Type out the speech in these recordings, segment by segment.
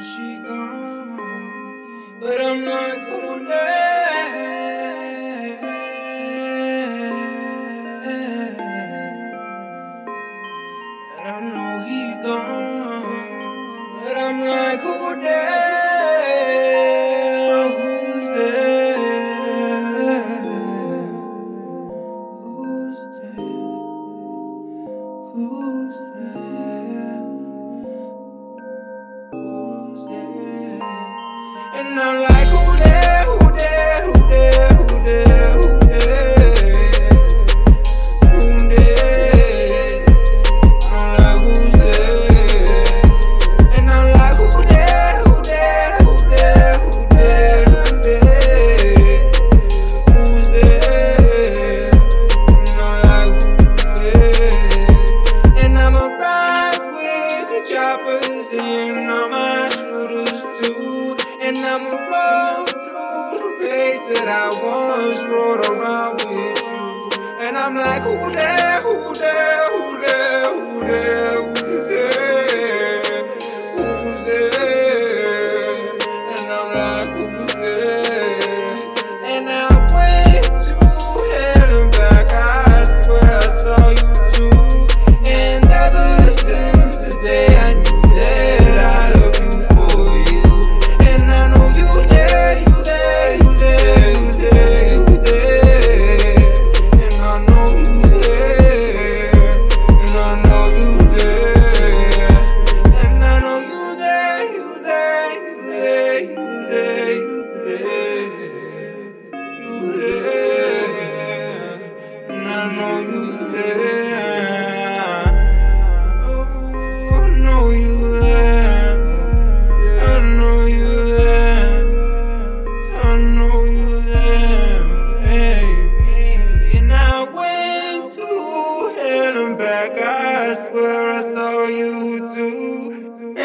She gone, but I'm like, who there? And I know he gone, but I'm like, who there? And I'm like, who? Who? Who? Who? Who? Who like? And I'm like, who? Who? Who? Who? Who like, who? And I'ma ride with the choppers and that I once rode around with you. And I'm like, who there? Who there? Who there? Who there?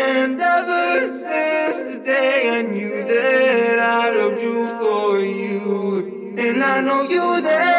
And ever since the day I knew that I loved you for you, and I know you there.